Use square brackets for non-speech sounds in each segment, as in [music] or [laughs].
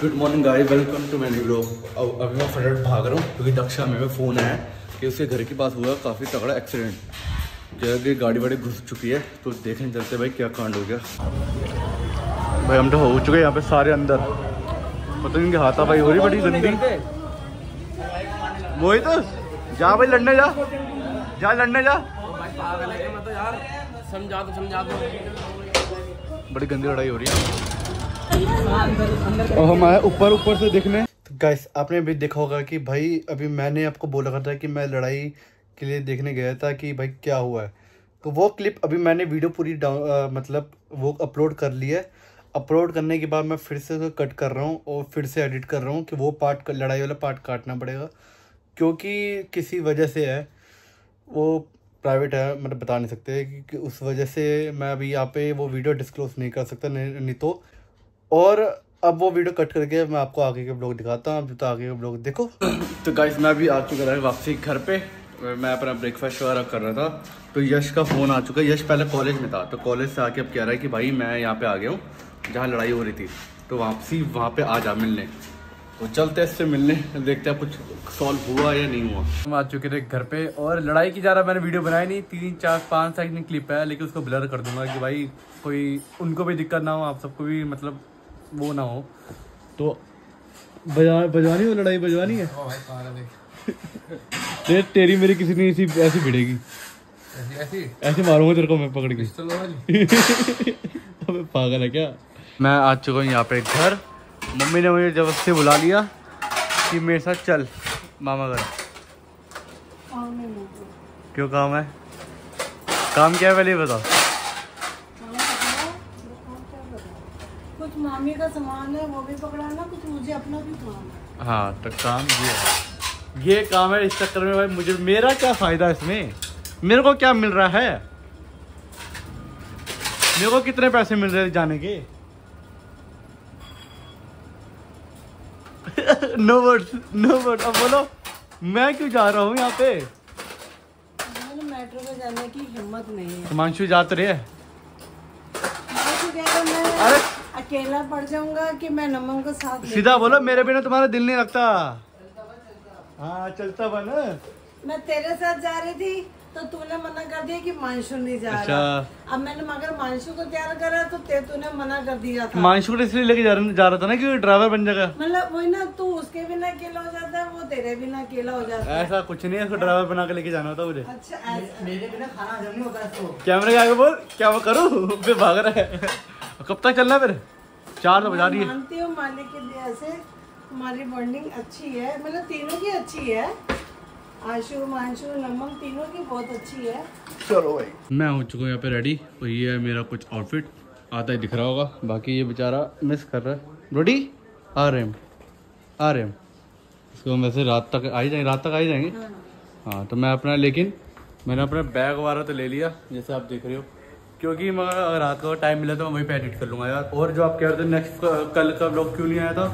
Good morning guys welcome to many blog अब अभी मैं फटाफट भाग रहा हूँ क्योंकि दक्षा में फ़ोन आया कि उसके घर के पास हुआ काफ़ी तगड़ा एक्सीडेंट जगह की गाड़ी वाड़ी घुस चुकी है तो देखने चलते भाई क्या कांड हो गया। भाई हम तो हो चुके हैं यहाँ पे सारे अंदर। पता नहीं हाथा भाई हो रही बड़ी गंदी। वही तो जा भाई लड़ने जा। जा लड़ने जा। समझा दो समझा दो। बड़ी गंदी लड़ाई हो रही है। और हम आए ऊपर ऊपर से देखने। तो आपने भी देखा होगा कि भाई अभी मैंने आपको बोला था कि मैं लड़ाई के लिए देखने गया था कि भाई क्या हुआ है। तो वो क्लिप अभी मैंने वीडियो पूरी डाउन मतलब वो अपलोड कर ली है। अपलोड करने के बाद मैं फिर से कट कर रहा हूँ और फिर से एडिट कर रहा हूँ कि वो पार्ट लड़ाई वाला पार्ट काटना पड़ेगा। क्योंकि किसी वजह से है वो प्राइवेट है मतलब बता नहीं सकते कि उस वजह से मैं अभी यहाँ पे वो वीडियो डिस्क्लोज नहीं कर सकता नहीं, नहीं तो और अब वो वीडियो कट करके मैं आपको आगे के ब्लॉग दिखाता हूँ अब तो आगे के ब्लॉग देखो। [coughs] तो गाइस मैं अभी आ चुका था वापसी घर पे। मैं अपना ब्रेकफास्ट वगैरह कर रहा था। तो यश का फ़ोन आ चुका है। यश पहले कॉलेज में था। तो कॉलेज से आके अब कह रहा है कि भाई मैं यहाँ पे आ गया हूँ जहाँ लड़ाई हो रही थी। तो वापसी वहाँ पे आ जा मिलने। तो चलते हैं इससे मिलने। देखते हैं कुछ सॉल्व हुआ या नहीं हुआ। हम आ चुके थे घर पे और लड़ाई की जा ज़्यादा मैंने वीडियो बनाई नहीं। तीन चार पाँच सेकंड क्लिप है लेकिन उसको ब्लर कर दूँगा कि भाई कोई उनको भी दिक्कत ना हो आप सबको भी मतलब वो ना हो। तो बजा बजवानी हो लड़ाई बजवानी है? ते, तेरी मेरी किसी ने ऐसी ऐसी भिड़ेगी। ऐसी ऐसे? मारूँगा तेरे को मैं पकड़ के। अबे पागल है क्या? मैं आ चुका हूँ यहाँ पे घर। मम्मी ने मुझे ज़बरदस्ती बुला लिया कि मेरे साथ चल मामा घर। क्यों काम है? काम क्या है पहले बताओ कुछ मामी का सामान है वो भी पकड़ाना कुछ मुझे अपना भी काम है। हाँ तो काम ये है। ये काम है इस चक्कर में भाई मुझे मेरा क्या फ़ायदा इसमें? मेरे को क्या मिल रहा है? मेरे को कितने पैसे मिल रहे जाने के? नो वर्ड्स नो वर्ड अब बोलो मैं क्यों जा रहा हूँ यहाँ पे? मेट्रो में जाने की हिम्मत नहीं है। हिमांशु जा तो रहे है। अरे अकेला पड़ जाऊँगा कि मैं नमन को साथ सीधा बोलो मेरे बिना तुम्हारा दिल नहीं लगता हाँ चलता बन। मैं तेरे साथ जा रही थी तो तूने मना कर दिया कि मानसू नहीं जा अच्छा। रहा अब मैंने मगर मानसू को तैयार करा तो ते तूने मना कर दिया था। हिमांशु को इसलिए लेके जा रहा था ना कि ड्राइवर बन जाएगा। मतलब वही ना तू उसके बिना अकेला हो जाता है वो तेरे बिना अकेला हो जाता है। ऐसा कुछ नहीं है उसको ड्राइवर बना के लेके जाना होता मुझे। अच्छा मेरे बिना खाना हजम नहीं होता इसको कैमरे के आगे बोल क्या मैं करूँ? [laughs] भाग रहा है। कब तक चलना है फिर? चार तो बजा रही है। मानती हूँ मालिक की दया से हमारी बॉन्डिंग अच्छी है मतलब तीनों की अच्छी है। आशु मानशु नमक तीनों की बहुत अच्छी है। चलो भाई। मैं हो चुका हूँ यहाँ पे रेडी और ये है मेरा कुछ आउटफिट आता ही दिख रहा होगा। बाकी ये बेचारा मिस कर रहा है। रेडी आ रहे हम आ रहे हम इसको हम वैसे रात तक आ ही जाएँगे। रात तक आ ही जाएँगे? हाँ। तो मैं अपना लेकिन मैंने अपना बैग वगैरह तो ले लिया जैसे आप देख रहे हो। क्योंकि मैं अगर रात को टाइम मिला तो मैं वहीं पे एडिट कर लूँगा यार। और जो आप कह रहे थे नेक्स्ट कल का ब्लॉग क्यों नहीं आया था?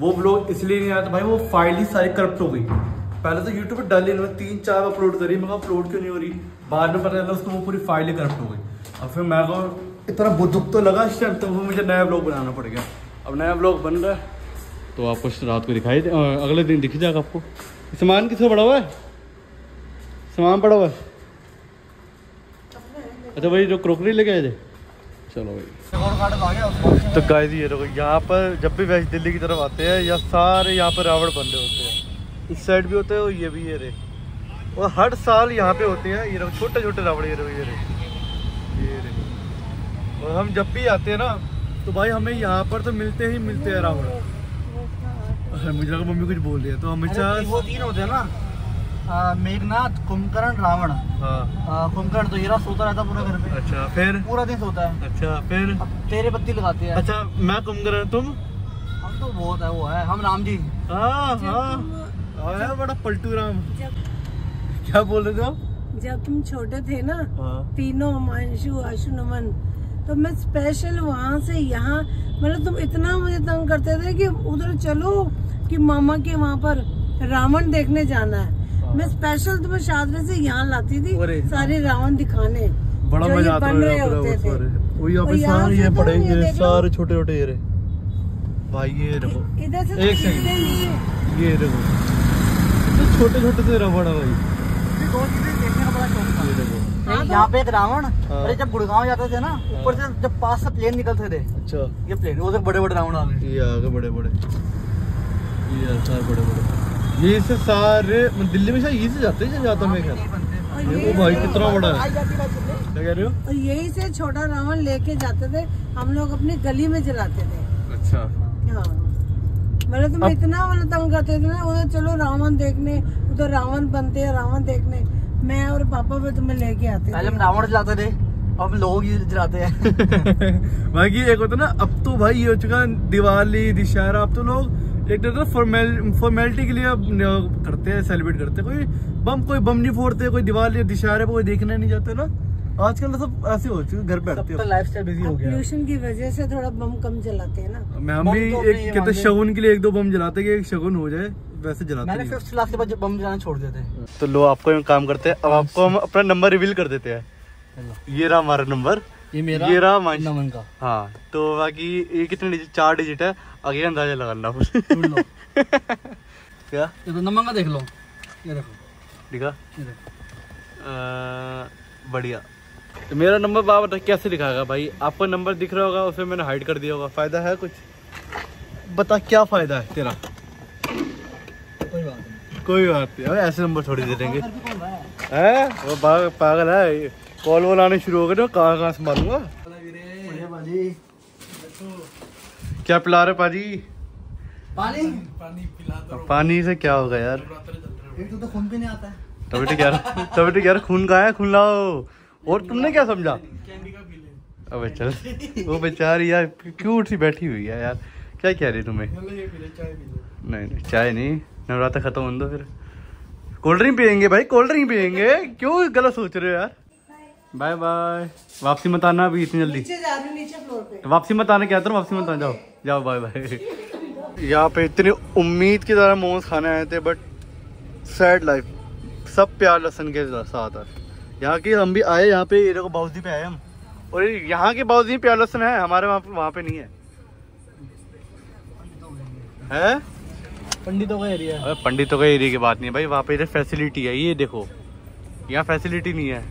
वो ब्लॉग इसलिए नहीं आया था भाई, वो फ़ाइल ही सारी करप्ट हो गई। पहले तो यूट्यूब पर डाली इन्होंने तीन चार अपलोड करी, मगर अपलोड क्यों नहीं हो रही? बाद में पता चला उसको वो पूरी फ़ाइल ही करप्ट हो गई। और फिर मैं को इतना बुद्धुक तो लगा इस टाइम तो वो मुझे नया ब्लॉग बनाना पड़ गया। अब नया ब्लॉग बन रहा है। तो आपको रात को दिखाई अगले दिन दिख जाएगा आपको। सामान किसका पड़ा हुआ है? सामान पड़ा हुआ है? अच्छा भाई जो क्रोकरी लेके आए थे? चलो भाई। तो गाइस ये देखो यहाँ पर जब भी वेस्ट दिल्ली की तरफ़ आते हैं या सारे यहाँ पर रावण बंदे होते हैं। इस साइड भी होते हैं और ये भी ये रे। और हर साल यहाँ पे होते हैं ये छोटे छोटे रावण ये देखो ये रे। ये रे। और हम जब भी आते हैं ना तो भाई हमें यहाँ पर तो मिलते ही मिलते हैं रावण। मुझे लगा मम्मी कुछ बोल रही है तो हमेशा वो तीन होते हैं ना। मेघनाथ कुंभकर्ण रावण. हाँ। कुंभकर्ण तो हीरा सोता रहता पूरा घर पे। अच्छा फिर? पूरा दिन सोता है। अच्छा फिर? तेरे पत्ती लगाते हैं। अच्छा मैं कुंभकर्ण तुम? हम तो बहुत है वो है। हम राम जी हाँ। हाँ बड़ा पलटू राम। क्या बोल रहे थे जब तुम छोटे थे ना हाँ। तीनों मानशु आशु नमन तो मैं स्पेशल वहाँ से यहाँ मतलब तुम इतना मुझे तंग करते थे कि उधर चलो कि मामा के वहाँ पर रावण देखने जाना है। मैं स्पेशल तुम्हें शादी से यहाँ लाती थी सारे रावण दिखाने। बड़ा मज़ा आता है रहे यहाँ पर होते थे। सारे। वो यहाँ पे सारे ये तो पड़े ये ये देख। लो। सारे छोटे छोटे ये भाई ये से तो एक सेकंड। है। ये देखो इतने छोटे छोटे से रबड़ है भाई। ये दो चीज़ें देखने का बड़ा शौक था। ये देखो हाँ तो- यहाँ पे एक रावण हाँ। और ये जब गुड़गांव जाते थे ना ऊपर से जब पास से प्लेन निकलते थे। अच्छा। ये प्लेन उधर बड़े बड़े रावण आ गए। ये आगे बड़े बड़े ये सारे बड़े बड़े ये से सारे दिल्ली में शायद ये से जाते हैं जाता मैं ख्याल ये ये ओ भाई कितना बड़ा है। क्या कह रहे हो? और यही से छोटा रावण लेके जाते थे हम लोग अपनी गली में जलाते थे। अच्छा। हाँ। मतलब तुम अब- इतना मतलब तंग करते थे ना उधर चलो रावण देखने उधर रावण बनते हैं रावण देखने। मैं और पापा भी तुम्हें लेके आते पहले हम रावण जलाते थे अब लोग ही जलाते हैं। [laughs] बाकी एक होता ना अब तो भाई ये हो चुका दिवाली दशहरा अब तो लोग एक तरह फॉर्मेल फॉर्मेलिटी के लिए अब करते हैं सेलिब्रेट करते हैं। कोई बम कोई बम नहीं फोड़ते कोई दिवाली दशहरे पे कोई देखने नहीं जाते ना। आजकल तो सब ऐसे हो चुके घर बैठते सबका हो। लाइफ स्टाइल बिज़ी हो गया। है। पोल्यूशन की वजह से थोड़ा बम कम जलाते हैं ना। मैम भी तो एक कहते हैं। शगुन के लिए एक दो बम जलाते कि एक शगुन हो जाए वैसे जलाते मैंने फिफ्थ क्लास के बाद जब बम जलाना छोड़ देते थे तो लो आपको काम करते हैं अब आपको हम अपना नंबर रिवील कर देते हैं। ये रहा हमारा नंबर ये मेरा ये रहा मांझ नमन का। हाँ तो बाकी ये कितने डिजिट चार डिजिट है आगे अंदाज़ा लगाना ढूंढ लो। [laughs] क्या? ये तो नमन का देख लो। ये देखो। ये देखो। बढ़िया। तो मेरा नंबर बाबा बता कैसे लिखाएगा भाई? आपको नंबर दिख रहा होगा उसे मैंने हाइड कर दिया होगा। फ़ायदा है कुछ? बता क्या फ़ायदा है तेरा? कोई बात नहीं। कोई बात नहीं ऐसे नंबर थोड़ी दे देंगे। है? है? वो पागल है कॉल वॉल आने शुरू हो गए तो कहाँ कहाँ से मारूँगा? क्या पिला रहे पाजी? पानी? पानी से क्या होगा यार? एक तो, तो खून भी नहीं आता है तभी तो तभी कह खून का है? खून लाओ। और तुमने क्या समझा? अबे चल वो बेचारी यार क्यूट सी बैठी हुई है यार। क्या कह रही तुम्हें? नहीं नहीं चाय नहीं। नवरात्र खत्म हो दो फिर। कोल्ड ड्रिंक पियेंगे भाई कोल्ड ड्रिंक पियेंगे। क्यों गलत सोच रहे हो यार? बाय बाय वापसी मत आना अभी इतनी जल्दी। नीचे जा रही नीचे फ्लोर पे। वापसी मत आना क्या वापसी मत आ जाओ। जाओ बाय बाय [laughs] यहाँ पे इतनी उम्मीद की तरह मोमोज खाने आए थे बट सैड लाइफ सब प्यार लहसन के साथ है यहाँ के हम भी आए यहाँ पे ये देखो बाउदी पे आए हम। और यहाँ के बाउदी में प्यार लहसन है हमारे वहाँ पे वहाँ पे नहीं है। है? पंडितों का एरिया अरे पंडितों का एरिया की बात नहीं है भाई वहाँ पे इधर फैसिलिटी है ये देखो। यहाँ फैसिलिटी नहीं है।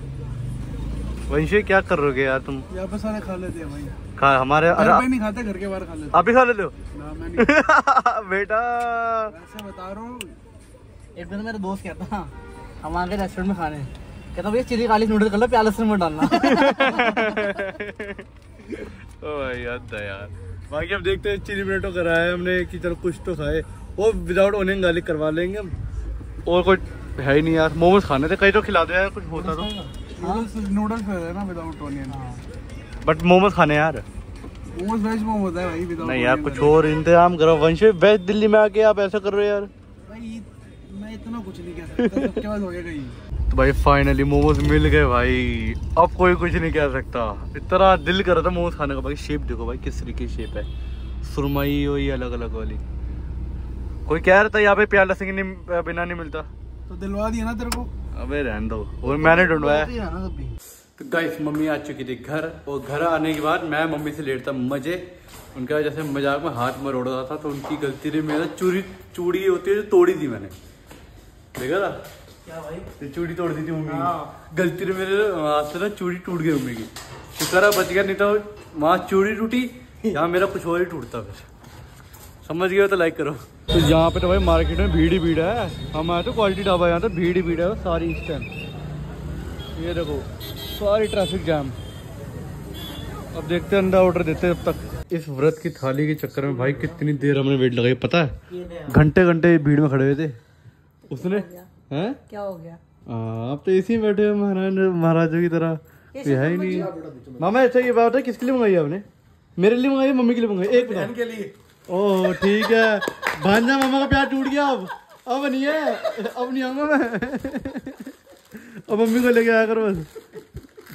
वंशी क्या कर रहे हो यार तुम? यहाँ पे सारे खा लेते हैं भाई। खा हमारे अरे घर पे नहीं खाते घर के बाहर खा लेते। आप ही खा लेते हो? ना मैं [laughs] नहीं बेटा। ऐसे बता रहा हूँ। एक दिन मेरा दोस्त कहता हम आ गए रेस्टोरेंट में खाने कहता भैया चिली काली नूडल कर लो प्याले से मत डालना। [laughs] ओ भाई याद है यार। बाकी हम देखते हैं चिली मिनटो कराया हमने कि चलो कुछ तो खाए। वो विदाउट ओनियन गार्लिक करवा लेंगे हम। और कुछ है ही नहीं यार। मोमोज खाने थे कहीं तो खिला दो यार कुछ होता तो। नूडल्स नूडल्स है ना विदाउट ऑनियन बट मोमोज खाने यार। मोमोज वेज मोमोज है भाई विदाउट नहीं यार कुछ और इंतज़ाम करो। वंश वेस्ट दिल्ली में आके आप ऐसा कर रहे हो यार। भाई मैं इतना कुछ नहीं कह सकता सबके पास हो गया कहीं। [laughs] तो भाई फाइनली मोमोज मिल गए भाई। अब कोई कुछ नहीं कह सकता। इतना दिल कर रहा था मोमोज खाने का। भाई शेप देखो भाई किस तरीके की शेप है। सुरमई हो ये अलग अलग वाली। कोई कह रहा था यहाँ पे प्याला सिंह बिना नहीं मिलता। तो दिलवा दिया ना तेरे को। अबे रहने दो। और मैंने ढूंढवाया। है ना सब भी। तो गाइस मम्मी आ चुकी थी घर और घर आने के बाद मैं मम्मी से लेटता मज़े। उनका जैसे मज़ाक में हाथ मरोड़ रहा था तो उनकी गलती ने मेरा चूड़ी चूड़ी होती है जो तोड़ी थी मैंने। देखा था? क्या भाई? चूड़ी तोड़ दी थी मम्मी की। हाँ। गलती ने मेरे हाथ से ना चूड़ी टूट गई मम्मी की। शुक्र बच गया नहीं तो वहाँ चूड़ी टूटी यहाँ मेरा कुछ और ही टूटता फिर। समझ गए हो तो लाइक करो। तो यहाँ पे तो भाई मार्केट में भीड़ ही भीड़ है। हम आए तो क्वालिटी ढाबा यहाँ तो भीड़ ही भीड़ है सारी इस टाइम ये देखो सारी ट्रैफ़िक जाम अब देखते हैं अंडा ऑर्डर देते हैं अब तक। इस व्रत की थाली के चक्कर में भाई कितनी देर हमने वेट लगाई पता है? घंटे घंटे भीड़ में खड़े हुए थे। उसने? हैं क्या हो गया? हाँ, आप तो इसी में बैठे हो महाराज महाराजों की तरह। है ही नहीं। मामा अच्छा ये बात है किसके लिए मंगाई आपने? मेरे लिए मंगाई मम्मी के लिए मंगाई एक बहन के लिए। ओह ठीक है। भांजा मामा का प्यार टूट गया अब। अब नहीं है। अब नहीं आऊँगा मैं। अब मम्मी को लेके आया करो बस।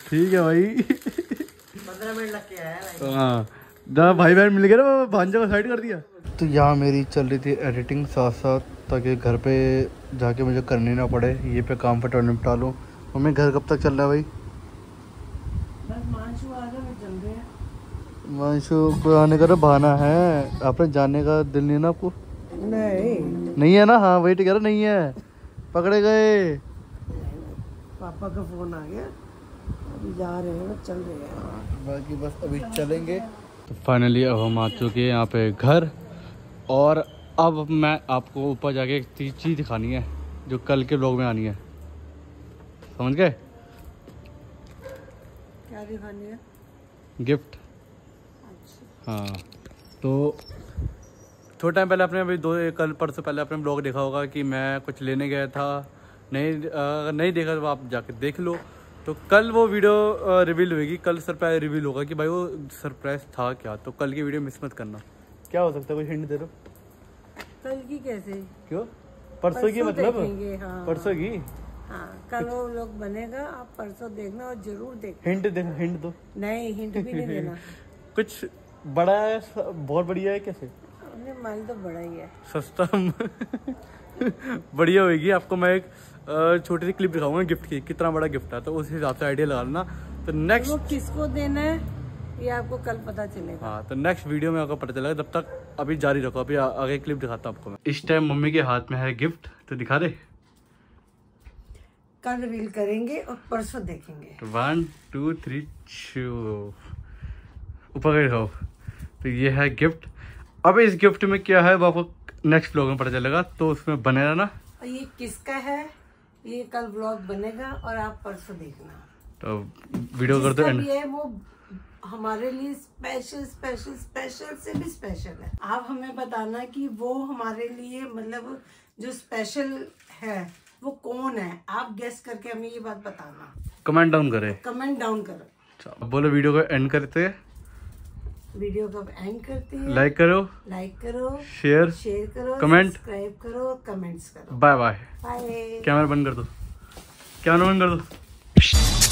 ठीक है भाई। पंद्रह मिनट लग के आया हाँ। जहाँ भाई बहन मिल गए ना भांजा को साइड कर दिया। तो यहाँ मेरी चल रही थी एडिटिंग साथ साथ ताकि घर पे जाके मुझे करनी ना पड़े। ये पे काम फटाफट निपटा लूँ। मम्मी घर कब तक चल रहा है भाई? बस हिमांशु को आने का तो बहाना है। आपने जाने का दिल नहीं ना आपको? नहीं। नहीं है ना? हाँ वेट कह रहा नहीं है। पकड़े गए। पापा का फ़ोन आ गया। अभी जा रहे हैं चल रहे हैं। बाकी बस अभी चलेंगे। तो फाइनली अब हम आ चुके हैं यहाँ पे घर। और अब मैं आपको ऊपर जाके एक चीज़ दिखानी है जो कल के ब्लॉग में आनी है। समझ गए? क्या दिखानी है? गिफ्ट हाँ। तो थोड़ा टाइम पहले आपने अभी दो कल परसों पहले आपने ब्लॉग देखा होगा कि मैं कुछ लेने गया था। नहीं अगर नहीं देखा तो आप जाके देख लो। तो कल वो वीडियो रिवील होगी। कल सरप्राइज़ रिवील होगा कि भाई वो सरप्राइज़ था क्या? तो कल की वीडियो मिस मत करना। क्या हो सकता है? कोई हिंट दे दो। कल की कैसे? क्यों? परसों की मतलब? हाँ। परसों की? हाँ कल वो लोग बनेगा। आप परसों देखना और ज़रूर देखना। हिंट दे हिंट दो। नहीं हिंट भी नहीं देना। [laughs] कुछ बड़ा है बहुत बढ़िया है कैसे माल तो बड़ा ही है। सस्ता [laughs] बढ़िया होगी आपको मैं एक छोटी सी क्लिप दिखाऊँगा गिफ्ट की कितना बड़ा गिफ्ट है। तो उस हिसाब से आइडिया लगा लेना। तो नेक्स्ट वो किसको देना है ये आपको कल पता चलेगा। हाँ तो नेक्स्ट वीडियो में आपको पता चलेगा। तब तक अभी जारी रखो अभी आगे क्लिप दिखाता हूँ आपको मैं। इस टाइम मम्मी के हाथ में है गिफ्ट तो दिखा दे। कल रिवील करेंगे और परसों देखेंगे। वन टू थ्री ऊपर दिखाओ तो ये है गिफ्ट। अब इस गिफ्ट में क्या है वो आपको नेक्स्ट ब्लॉग में पता चलेगा। तो उसमें बने रहना। और ये किसका है? ये कल ब्लॉग बनेगा और आप परसों देखना। तो वीडियो कर दो एंड भी वो हमारे लिए स्पेशल स्पेशल स्पेशल से भी स्पेशल है। आप हमें बताना कि वो हमारे लिए मतलब जो स्पेशल है वो कौन है? आप गेस करके हमें ये बात बताना। कमेंट डाउन करे। कमेंट डाउन करो। बोलो वीडियो को एंड करते हैं। वीडियो को एंड करते हैं। लाइक करो। लाइक करो। शेयर शेयर करो। कमेंट सब्सक्राइब करो। कमेंट्स करो। बाय बाय बाय कैमरा बंद कर दो। कैमरा बंद कर दो।